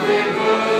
E adevărul